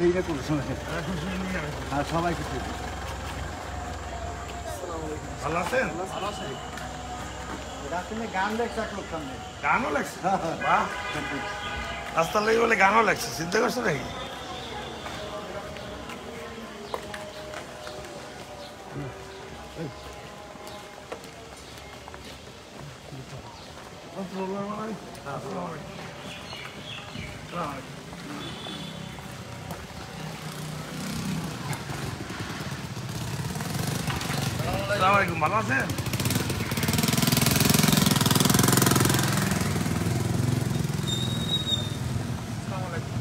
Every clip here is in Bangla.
এইটা কোনো হ্যাঁ সবাই কিছু ভালো আছেন? রাত্রে গান গানও লাগছে বাহ। রাস্তার লেগে বলে গানও লাগছে চিন্তা করছ নাকি? আসসালামু আলাইকুম ভালো আছেন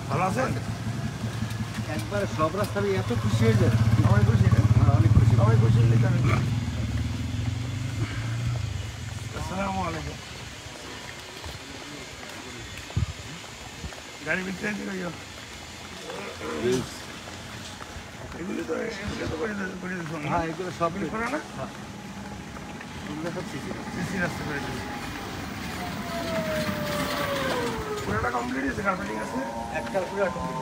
ভালো আছেন একবার সব রাস্তায় এত খুশি হয়ে যায়। সবাই খুশি না? হ্যাঁ, অনেক খুশি। সবাই খুশি হলে কেন? আসসালামু আলাইকুম গাড়ি বিক্রি দিকে যাও এগুলি তো এগুলি তো করে করে হ্যাঁ এগুলো সব এগুলি করে না? এগুলো সব শিশি সিসি রাস্তা করে দিতে পুরোটা কমপ্লিট হয়েছে কার্পেটিং আছে? একটা পুরো সব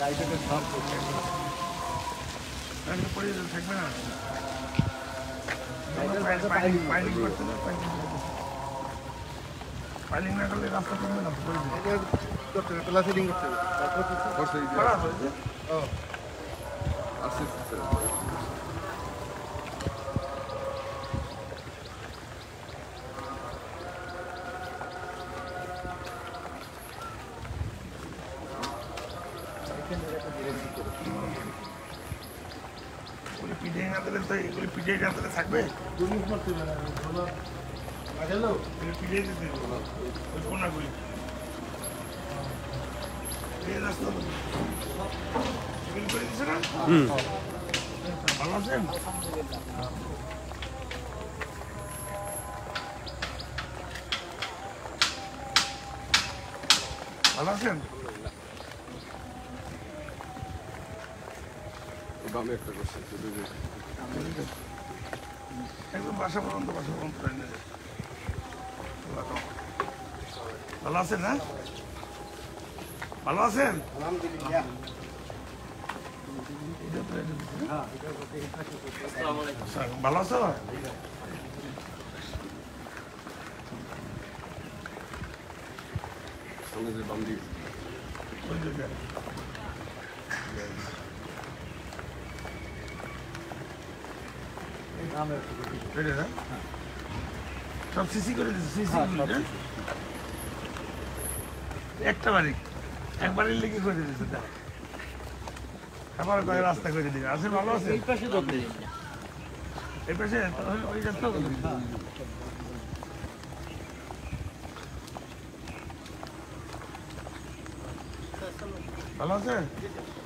গাড়ি পড়ে যেতে থাকবে না গাড়িটার পাইলিং পাশে পাইলিং পাইলিং করতে হবে পাইলিং পাইলিং না করলে রাস্তা কমবে না পড়ে যাবে এটা করতে হবে প্লাস সেটিং করতে হবে তারপর কিছু খারাপ হয়েছে পিঠে না দিলে তো এগুলি পিঠে না দিলে থাকবে। ভালো পিঠে দিতে ওই কোনাগুলি এই রাস্তা তো এগুলি করে দিচ্ছে না? ভালো আছেন? ভালো আছেন একদম বাসা পর্যন্ত বাসা পর্যন্ত। ভালো। আছেন না ভালো আছেন? আলহামদুলিল্লাহ এটা তো এটা সব সিসি করে দিচ্ছে সিসি হ্যাঁ, একটা বাড়ি। একবারের লেগে করে দিচ্ছে দেখ আবার কয়েক রাস্তা করে দিবে। আছে ভালো আছে এই পাশে ধরতে এই পাশে তাহলে ওই রাস্তা ভালো আছে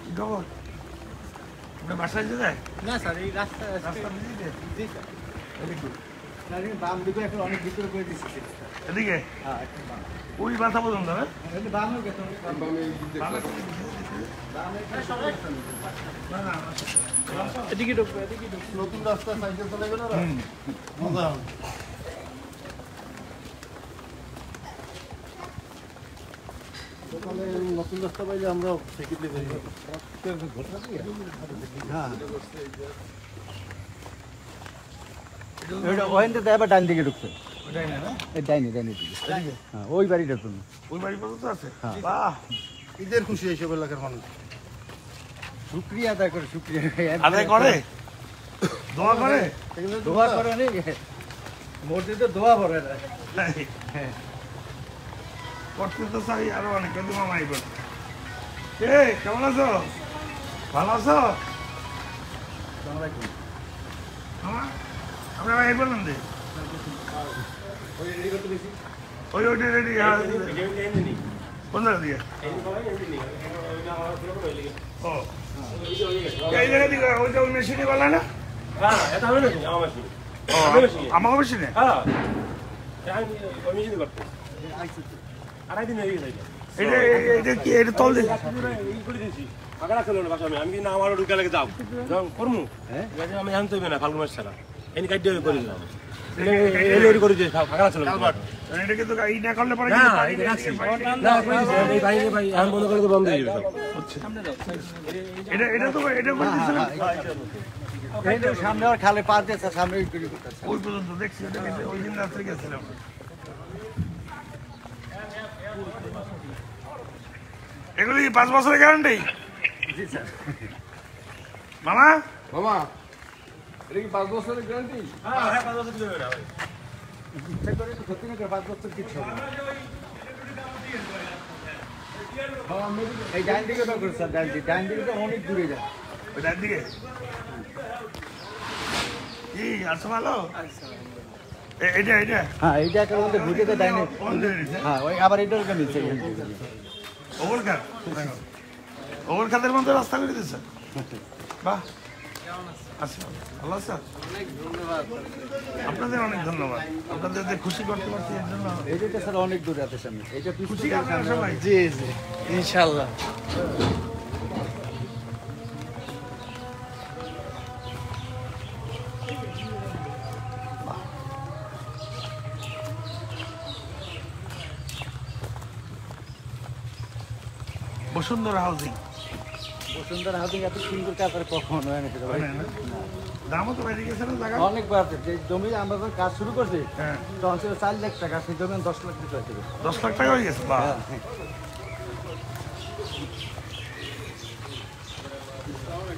কি খবর? আপনার বাসায় যে যায়? না স্যার এই রাস্তা রাস্তা বুঝিয়ে জি স্যার। এদিকে। স্যার বাম দিকে এখন অনেক ভিতরে করে দিচ্ছি এদিকে? হ্যাঁ একটু ওই মাথা পর্যন্ত না? বামে গেছে না, না, না। এদিকে ঢুকবে এদিকে নতুন রাস্তা সাইকেল চলে গেল না? মজা হবে। সকালে নতুন রাস্তা পাইলে আমরা সেকেন্ডে বেরিয়ে হ্যাঁ। ওখান থেকে এবার ডান দিকে ঢুকছে। ওটাই না, না? এই ডাইনি ডাইনি দিকে। হ্যাঁ ওই বাড়িটা তুমি ওই বাড়ি পর্যন্ত আছে? হ্যাঁ। বাহ! ঈদের খুশি এইসব এলাকার মানুষ। শুক্রিয়া আদায় করে শুক্রিয়া। আদায় করে? দোয়া করে? দোয়া করে নি মসজিদে দোয়া করে না করতে তো চাই আরও অনেক কিন্তু মামাই বলে এ কেমন আছো ভালো আছো আমরা ভাই বললাম যে ওই রেডি করতে গেছি ওই ওইটা রেডি কোন জায়গা দিয়ে ও এই জায়গা দিকে ওইটা ওই মেশিনে বলা না আমার মেশিনে। আড়াই দিন হয়ে গেছে এটা। এটা কি? এটা তল এই করে দিয়েছি। ফাঁকা না বাসা আমি। আমি কিন্তু ঢুকে লাগে যাও হ্যাঁ? আমি হবে না ফাল্গুন মাস ছাড়া। এনে করে দিলাম। হয়ে সামনে আর খালে পা দিয়েছে সামনে ওই পর্যন্ত দেখছি ওই দিন রাত্রে গেছিলাম। এগুলি পাঁচ বছরের গ্যারান্টি জি স্যার। মামা? মামা এটা কি পাঁচ বছরের গ্যারান্টি হ্যাঁ হ্যাঁ পাঁচ বছর দিতে হবে না ভাই ইচ্ছা করে তো সত্যি না করে পাঁচ বছর কিছু হবে না। এই ডাইন দিকে তো করে স্যার ডাইন দিকে ডাইন দিকে তো অনেক দূরে যায়। ওইটার দিকে? কি আছো ভালো? এ- এটা এটা হ্যাঁ এইটা একটা মধ্যে ঢুকে তো ডাইনে? হ্যাঁ ওই আবার এটার নিচ্ছে। ওভার খাত ওভার খাতের মধ্যে রাস্তা করে দিচ্ছে বাহ। আচ্ছা ভালো স্যার আপনাদের অনেক ধন্যবাদ। আপনাদের যে খুশি করতে পারছি এর জন্য এইটা স্যার অনেক দূরে আছে সামনে। এইটা খুশি আপনারা সবাই? জি জি। ইনশাল্লাহ বসুন্ধরা হাউজিং বসুন্ধরা হাউজিং এত সুন্দর কাজ আর কখন হয় না সেটা ভাই। দামও তো বেড়ে গেছে না জায়গা অনেক বাড়ছে। যে জমি আমরা যখন কাজ শুরু করছি হ্যাঁ। তখন ছিল চার লাখ টাকা সেই জমি দশ লাখ টাকা হয়েছিল দশ লাখ টাকা হয়ে গেছে? বাহ। হ্যাঁ।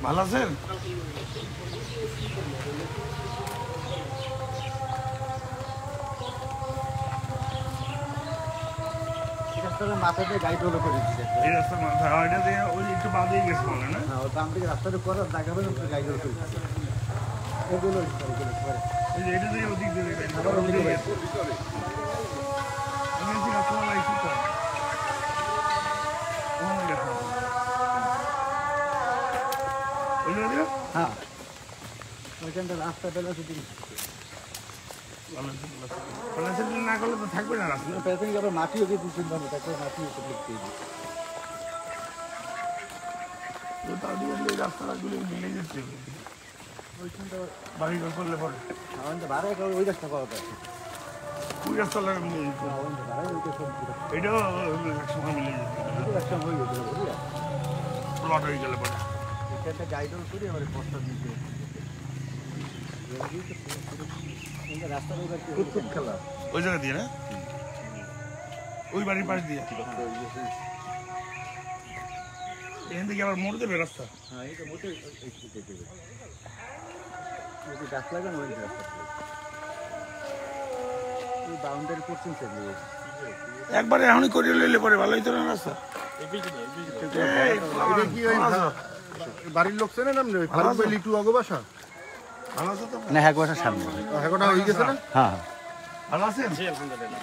ভালো আছেন? মাথা দিয়ে গাড়ি টোলো করে দিচ্ছে এই রাস্তার মাথা ওইটা দিয়ে ওই একটু বাদিয়ে গেছে বলে না? হ্যাঁ বাম দিকে গাড়ি করে দিচ্ছে এই যে এটা দিয়ে ওদিক দিয়ে গেছে। গেছে। আমি রাস্তা লাইছি তো গেছে। দিয়ে? হ্যাঁ। ওইখানটা রাস্তা পেলে যদি ভালো আছে, ভালো আছে। ভালো আছে, না করলে তো থাকবে না রাস্তা পেছনে যাবে মাটিও দিয়ে দু তিন ঘণ্টা তারপরে মাটি এসে লিখতে রাস্তাগুলো মিলে যাচ্ছে ওইখানটা বাড়ি করলে পরে। আমাদের একটা ওই রাস্তা পাওয়া যায়। ওই রাস্তা লাগে মিলে যেত এটাও এক সময় মিলে যেত ওইটা হয়ে গেছিল প্লট হয়ে গেলে পরে। এখানটা গাইডল করে পোস্টার দিতে ওই জায়গা দিয়ে না? ওই বাড়ির পাশ দিয়ে? এখান থেকে আবার মোড় দেবে রাস্তা? হ্যাঁ এটা মোটে একটু কেটে দেবে যদি গাছ লাগান ওই রাস্তা বাউন্ডারি করছেন একবারে এখনই করিয়ে লইলে পরে ভালো হইতো না রাস্তা? বাড়ির লোক চেনেন আপনি? ওই লিটু অগো বাসা ভালো আছো তো না বছর সামনে। এখন হয়ে গেছে না? হ্যাঁ ভালো আছেন জি আলহামদুলিল্লাহ।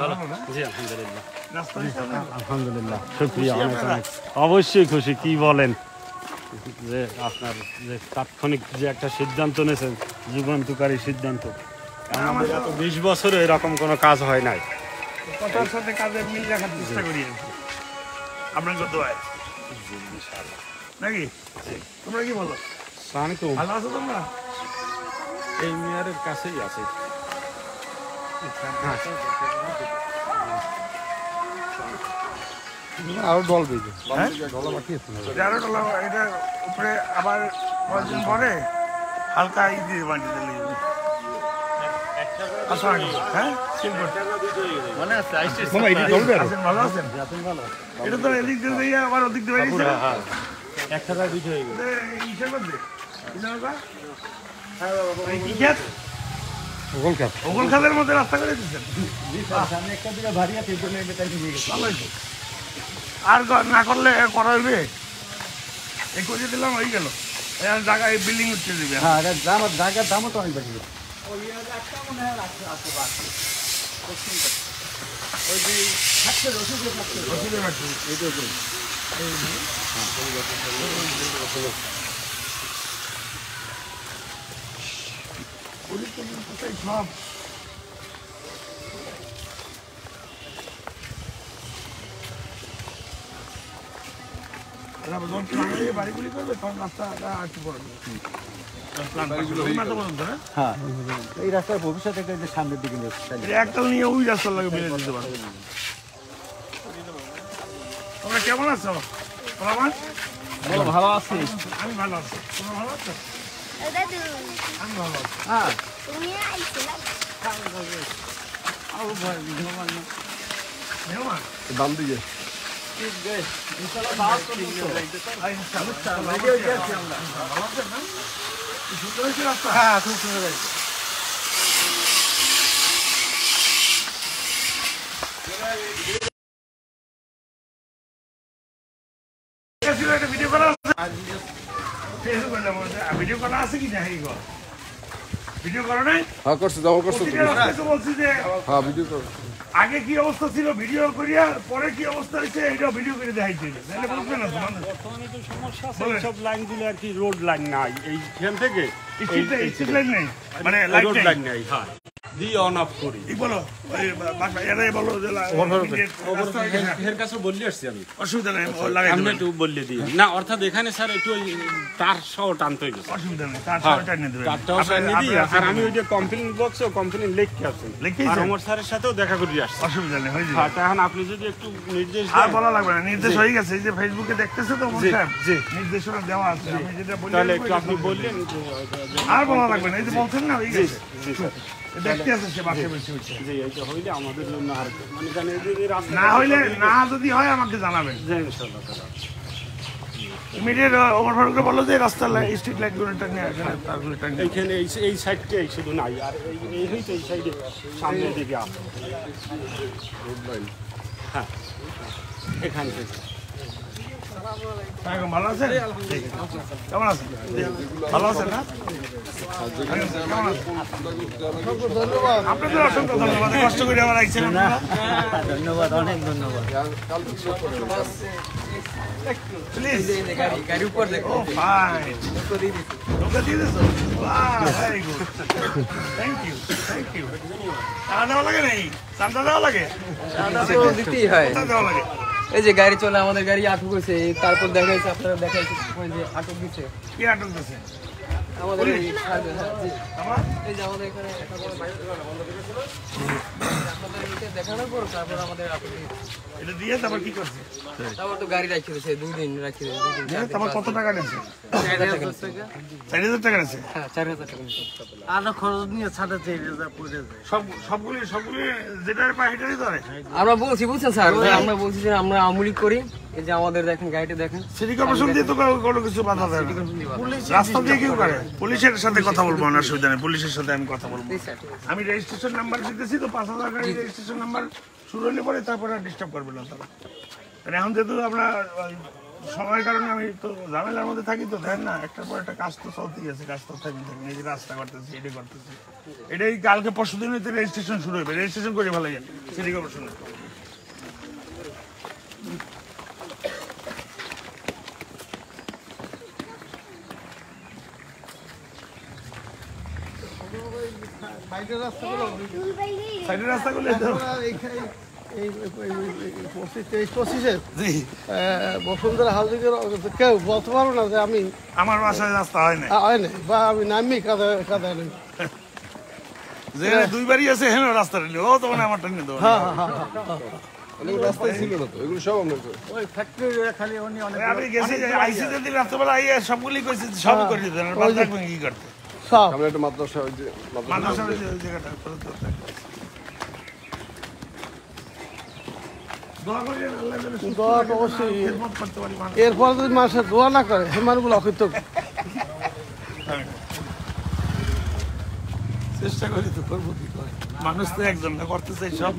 ভালো জি আলহামদুলিল্লাহ। রাস্তা হইছে না? আলহামদুলিল্লাহ শুক্রিয়া অনেক অনেক। অবশ্যই খুশি কি বলেন? যে আপনার যে তাৎক্ষণিক যে একটা সিদ্ধান্ত নিয়েছেন যুগান্তকারী সিদ্ধান্ত। আমাদের এত বিশ বছরে এরকম কোনো কাজ হয় নাই। কথার সাথে কাজের মিল রাখার চেষ্টা করি কি। আপনার কত হয় নাকি? তোমরা কি বলো? ভালো আছো তোমরা? এই মেয়ারের কাছেই আছি আরও ডল বেজে হ্যাঁ? না যারা এটা উপরে আবার কয়েকদিন পরে হালকা ই দিয়ে বানিয়ে দিলে হ্যাঁ মনে এটি আর তো এদিক দিয়ে আবার ওদিক দিয়ে হয়ে গেল ওগল খাদের মধ্যে রাস্তা করে দিচ্ছেন এই। আর না করলে করা হইবে? এই করে দিলাম হয়ে গেল। এই জায়গায় বিল্ডিং উঠতে দিবে। হ্যাঁ দাম জায়গার দামও তো অনেক বেশি। রসিদে বাড়ছে। বাড়িগুলি করবে আর একটু বড় এই রাস্তার ভবিষ্যৎ একটা সামনের দিকে। এটা নিয়ে ওই রাস্তার লাগে বেরিয়ে দিতে তোমরা কেমন আছো ভালো আছি আমি ভালো আছি তোমরা ভালো আছো দাম দিয়ে হ্যাঁ খুব সুন্দর ভিডিও করা ফেসবুকে না ভিডিও করা আছে কি না এই ভিডিও করা নাই? হ্যাঁ করছ জমা করছ প্রতিটা বলছি যে হ্যাঁ ভিডিও করো আগে কি অবস্থা ছিল ভিডিও করিয়া পরে কি অবস্থা হয়েছে এটা ভিডিও করে দেখাইছে। হবে তাহলে বুঝবে না বর্তমানে তো সমস্যা আছে বলেন। লাইনগুলো আর কি রোড লাইন নাই। এইখান থেকে স্ট্রিট স্ট্রিট লাইন নেই। মানে রোড লাইন নাই হ্যাঁ। দিয়ে অন অফ করি। এই বলো এরাই বলো যে লা- রাস্তা গেছে। এর কাছে বললে আসছি আমি। অসুবিধা নেই লাগাই আপনি একটু বললে দিই না অর্থাৎ এখানে স্যার একটু ওই তার সহ টানতে হয়েছে অসুবিধা নেই তার হ্যাঁ, সবাই টাইনে দেবেন চারটাও দিই আর আমি ওই যে কমপ্লেন বক্সে কমপ্লেন লিখে আছি। লিখেছেন? আর অমর স্যারের সাথেও দেখা করে আসছি। অসুবিধা নেই হয়ে হ্যাঁ যাবে তা এখন আপনি যদি একটু নির্দেশ আর বলা লাগবে না নির্দেশ হয়ে গেছে এই যে ফেসবুকে দেখতেছে তো জি, সাহেব জি। নির্দেশনা দেওয়া আছে আমি যেটা বলি তাহলে একটু আপনি বললেন আর বলা লাগবে না এই যে বলছেন না হয়ে গেছে। জি স্যার। দেখতে আছে সে বাসে বসে বসে। জি এইটা হইলে আমাদের জন্য আর মানে জানেন এই রাস্তা না হইলে না যদি হয় আমাকে জানাবেন। জি, ইনশাআল্লাহ তাআলা। ইমিডিয়েট ওভারফ্লো বলো যে রাস্তার স্ট্রিট লাইটগুলো টানিয়ে এখানে তারগুলো টানিয়ে এইখানে এই এই সাইডটাই শুধু নাই আর এই এই এই সাইডে সামনের দিকে আছে হ্যাঁ এখান থেকে। এখন ভালো আছেন? কেমন আছেন? ভালো আছেন না? আপনাদের অসংখ্য ধন্যবাদ। কষ্ট করে আমার আইছেন ধন্যবাদ অনেক ধন্যবাদ প্লিজ গাড়ি উপর ও ফাইন ধোকা দিয়ে দিয়েছ? Very good thank you thank you টাকা দেওয়া লাগে নেই চান্দা দেওয়া লাগে? দিতেই হয়। দেওয়া লাগে। এই যে গাড়ি চলে আমাদের গাড়ি আটক হয়েছে। তারপর দেখা যাচ্ছে আপনারা দেখা যাচ্ছে যে আটক দিচ্ছে কি আটক দিচ্ছে আমাদের এই সার্ভে, হ্যাঁ, এই যে আমাদের এখানে একটা বড় বাইক বন্ধ করেছিল দেখানোর পর তারপর আমাদের এটা দিয়ে তারপর কি করছে? তারপর তো গাড়ি রাখি দিয়েছে দুই দিন রাখি দিয়েছে তারপর কত টাকা নিয়েছে? চার হাজার টাকা নিয়েছে। হ্যাঁ চার হাজার টাকা নিয়েছে। আরও খরচ নিয়ে ছাড়া চাই পড়ে যায়। সব সবগুলি সবগুলি যেটার পায় সেটারই ধরে। আমরা বলছি বুঝছেন স্যার? আমরা বলছি যে আমরা আমুলি করি। এই যে আমাদের দেখেন গাড়িটা দেখেন। সিটি কর্পোরেশন দিয়ে তো কোনো কিছু বাধা দেয় না। রাস্তা দিয়ে কেউ করে? পুলিশের সাথে কথা বলব না অসুবিধা নেই। পুলিশের সাথে আমি কথা বলব। আমি রেজিস্ট্রেশন নাম্বার দিতেছি তো পাঁচ হাজার গাড়ি রেজিস্ট্রেশন নাম্বার শুরু হলে পরে তারপরে আর ডিস্টার্ব করবে না তারা। কারণ এখন যেহেতু আমরা সময়ের কারণে আমি তো ঝামেলার মধ্যে থাকি তো দেখেন না একটার পর একটা কাজ তো চলতেই আছে কাজ তো থাকি থাকি এই যে রাস্তা করতেছি এটি করতেছি এটাই কালকে পরশু দিন রেজিস্ট্রেশন শুরু হবে রেজিস্ট্রেশন করে ভালো যান সিটি কর্পোরেশনে সাইডের রাস্তাগুলো? পঁচিশের? জি। বসুন্ধরা হাউজিংয়ের কেউ বলতে পারব না যে আমি আমার বাসায় রাস্তা হয় না হয় নাই? বা আমি নামি কাদা কাদায় নেই যে দুইবারই আছে হেন রাস্তা নিলে ও তো মানে আমার টাইনে দেবো রাস্তায় ছিল না তো? এগুলো সব আমরা ওই ফ্যাক্টরি খালি উনি অনেক আমি গেছি আইসি যদি আইয়া সবগুলি কইছে সবই করে দিতেন কি করতে? সব একটা মাদ্রাসা ওই যে মাদ্রাসা ওই জায়গাটা। দোয়া অবশ্যই। এরপর যদি মানুষের দোয়া না করে হেমানগুলো অকৃত। চেষ্টা করি তো করব কি করে। মানুষ তো একজন না করতে চাই সব।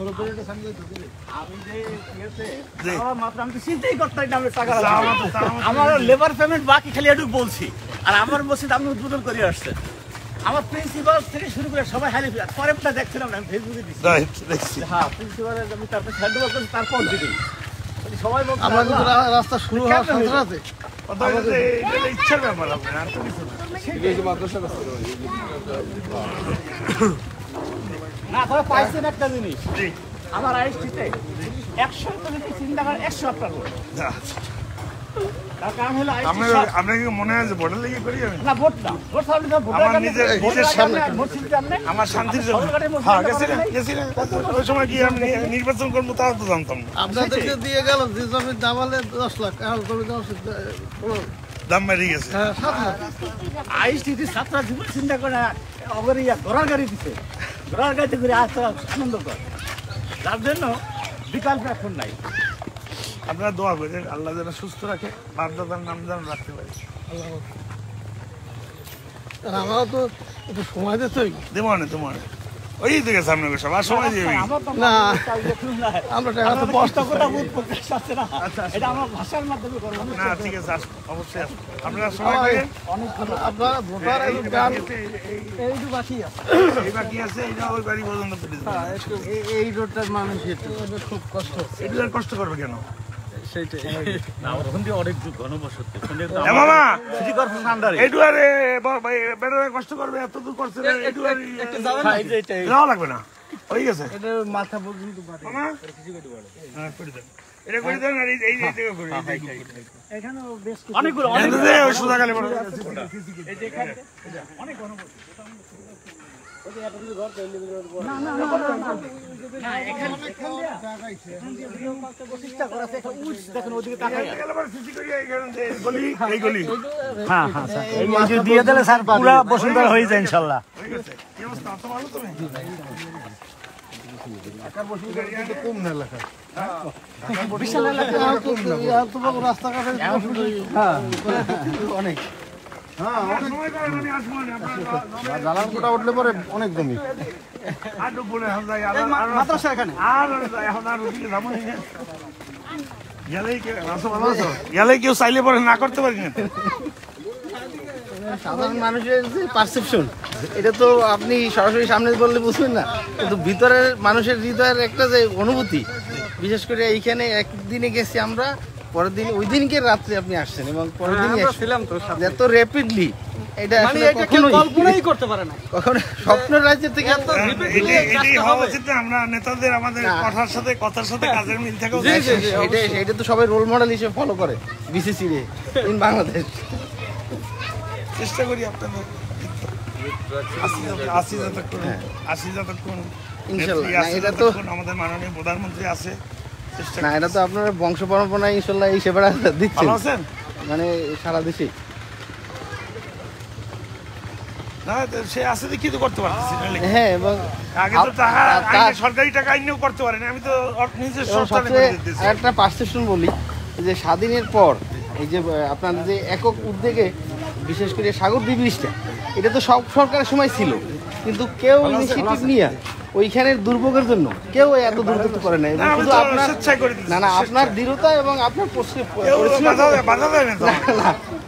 আমার লেবার পেমেন্ট বাকি খালি একটু বলছি। আর আমার মসজিদ আপনি উদ্বোধন করে আসছেন। আমার প্রিন্সিপাল থেকে শুরু করে সবাই হালি পরেরটা দেখছিলাম না, আমি ফেসবুকে দিচ্ছি হ্যাঁ প্রিন্সিপালের আমি তারপর হ্যান্ড ওভার করছি তারপর দিকেই সবাই বলছে আমরা কিন্তু রাস্তা শুরু হওয়ার সাথে সাথে। ইচ্ছার ব্যাপার আপনার আর কিছু না। তবে পাইছেন একটা জিনিস। আমার আইসটিতে একশো চিন্তা করেন একশো আপনার আমার শান্তির জন্য। হ্যাঁ করা গেছি না নেই। গেছি না ওই সময় কি আমি নির্বাচন করব তো জানতাম আপনাদেরকে দিয়ে গেল যে জমির দাম হলে দশ লাখ এখন জমির দাম হচ্ছে, দাম বেড়ে গেছে। হ্যাঁ, সাত লাখ। আইসিটি ছাত্রা জীবন চিন্তা করে অগরে ঘোড়ার গাড়ি দিছে। ঘোড়ার গাড়িতে করে আসতে আনন্দ কর। যার জন্য বিকল্প এখন নাই। আপনারা দোয়া করেন আল্লাহ যেন সুস্থ রাখে বাপদাদার নাম যেন রাখতে পারে। আর আমারও তো একটু সময় দিতে দেবো না তোমার ওই দিকে সামনে বসে আর সময় দিয়ে না। কাল দেখুন না আমরা টাকা তো বস্তা কৃতজ্ঞতা বোধ প্রকাশ আছে না? এটা আমার ভাষার মাধ্যমে করব না ঠিক আছে অবশ্যই আপনারা সময় করেন আপনারা ভোটার এবং গান এইটু বাকি আছে। এই বাকি আছে এটা ওই বাড়ি পর্যন্ত পেটে দেবেন। এই রোডটার মানুষ খুব কষ্ট কষ্ট করবে কেন? অনেক কষ্ট করবে এত দূর করছে না, লাগবে হয়ে গেছে মাথা পর্যন্ত মামা হ্যাঁ, করে দেন। এটা করে দেন আর এই এই এই জায়গা করে, এই জায়গা করে। এখানেও বেশ অনেকগুলো অনেক পরে এইখানে যে গলি, এই গলি। দিয়ে দিলে স্যার পুরা বসুন্ধরা হয়ে যায় ইনশাল্লাহ হয়ে গেছে। কি অবস্থা? অত ভালো তুমি? রাস্তাঘাটে অনেক সময় করেন, আমি আসব না, আপনারা জ্বালান কোটা উঠলে পরে অনেক জমি। কেউ- চাইলে পরে না করতে পারি না। সাধারণ মানুষের যে পারসেপশন এটা তো আপনি সরাসরি সামনে বললে বুঝবেন না। কিন্তু ভিতরের মানুষের হৃদয়ের একটা যে অনুভূতি বিশেষ করে এইখানে একদিনে গেছি আমরা পরের দিন ওই দিনকে রাত্রে আপনি আসছেন এবং পরের দিনই ছিলাম তো এত র্যাপিডলি এটা মানে এটা কেউ কল্পনাই করতে পারে না। কখনো স্বপ্ন রাজ্যের থেকে এত এটাই- এটাই হওয়া উচিত আমরা নেতাদের আমাদের কথার সাথে কথার সাথে কাজের মিল থাকা উচিত। এটা এটা তো সবাই রোল মডেল হিসেবে ফলো করে বিসিসি রে ইন বাংলাদেশ চেষ্টা করি আপনাদের আসি যত- আসি আছে এটা তো- আমাদের মাননীয় প্রধানমন্ত্রী আছে। না এটা তো আপনার বংশ পরম্পরায় ইনশাল্লাহ এই সেবাটা দিচ্ছেন। মানে সারা দেশে না সে আছে দেখি তো করতে পারতেছি হ্যাঁ এবং আগে তো টাকা তা- তা- আইনে সরকারি টাকা আইনেও করতে পারেনি আমি তো নিজের একটা পারসেপশন বলি যে স্বাধীনের পর এই যে আপনার যে একক উদ্যোগে বিশেষ করে সাগরদ্বীপ ব্রিজটা এটা তো সব সরকারের সময় ছিল কিন্তু কেউ ইনিশিয়েটিভ নিয়ে ওইখানের দুর্ভোগের জন্য। কেউ এত দুর্গত করে না এবং শুধু আপনার না না আপনার দৃঢ়তা এবং আপনার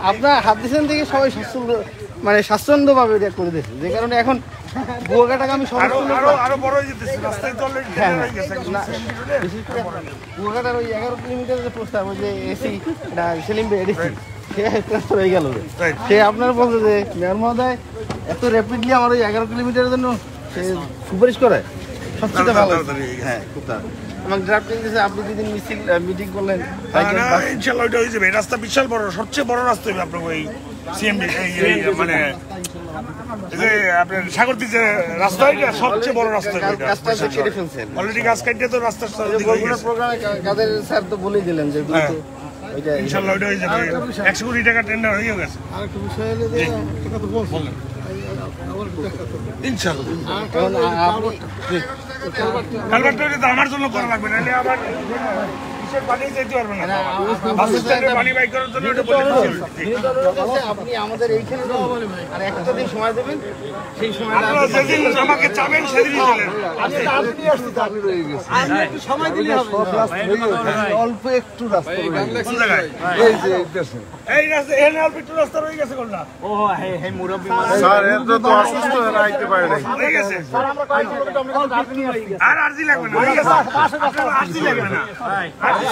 আপনার হাত দিচ্ছেন থেকে সবাই স্বাচ্ছন্দ্য মানে স্বাচ্ছন্দ্যভাবে এটা করে দিয়েছে যে কারণে এখন বুয়াঘাটাকে আমি বড় হয়ে হ্যাঁ, কুয়াকাটার ওই এগারো কিলোমিটার যে প্রস্তাব ওই যে এসি সেলিম এডিসি সে ট্রান্সফার হয়ে গেল। সে আপনার বলছে যে মেয়র মহোদয় এত র্যাপিডলি আমার ওই এগারো কিলোমিটারের জন্য সে সুপারিশ করে। সবচেয়ে ভালো। হয়ে গেছে। খুব তাড়াতাড়ি। এবং ড্রাফটিং দিয়েছে আপনি যেদিন মিছিল মিটিং করলেন না, না, ইনশাল্লাহ ওইটা যাবে। রাস্তা বিশাল বড় সবচেয়ে বড় রাস্তা হবে আপনার ওই সিএমডি মানে যে আপনার সাগরদ্বীপ যে রাস্তা এটা সবচেয়ে বড় রাস্তা অলরেডি গাছ কাটিয়ে তো রাস্তা বগুড়ার প্রোগ্রামে কাদের স্যার তো বলেই দিলেন যে হ্যাঁ। ইনশাল্লাহ ওইটা হয়ে যাবে। একশো কোটি টাকা টেন্ডার হয়ে গেছে। আরেকটা বিষয় হলো আমার জন্য করা লাগবে কিসের পানি যেতে পারবে না। বাস স্ট্যান্ডে পানি বাই করার জন্য ওটা বলে আপনি আমাদের এইখানে আর একটা দিন সময় দেবেন সেই সময় আপনারা যেদিন আমাকে চাবেন সেদিনই চলেন সময় দিলে হবে। অল্প একটু রাস্তা কোন জায়গায়? এই যে এই দেশে। এই অল্প একটু রাস্তা রয়ে গেছে কোনটা স্যার এত তো অসুস্থ হয়ে আইতে পারে নাই। হয়ে গেছে। আর আরজি লাগবে না। হয়ে গেছে আরজি লাগবে না। তোমার কথা কইতেছি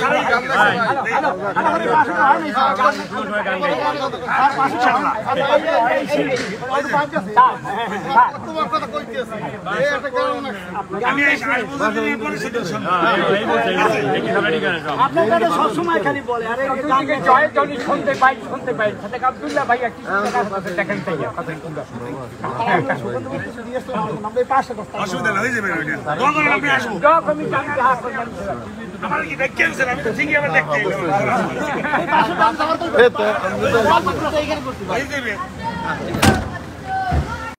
আপনার সবসময় খালি বলে আরে শুনতে পাই শুনতে পাই সাথে আব্দুল্লাহ ভাইয়া কি দেখেন তাই কথা অসুবিধা হয়ে যাবে আমার কি গেছেন? আমি তো ঠিকই আবার দেখতে এলাম। হয়ে যাবে।